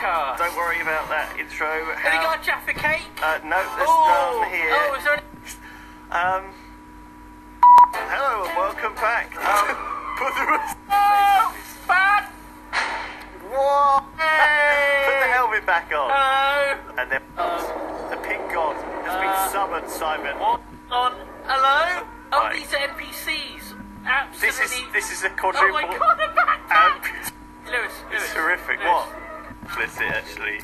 podcast. Don't worry about that intro. Have you got a Jaffa cake? uh, no, there's oh, none here. oh, is there any... Um, hello and welcome back. Um, put the Oh, bad. Hey. Put the helmet back on. Hello. And then the pink god has been Uh, summoned, Simon. What on? Hello. Oh, Right. these are NPCs. This is this is a quadruple. Oh my god, a backpack. amp- Lewis, Lewis. It's terrific. Lewis. What? Explicit, actually.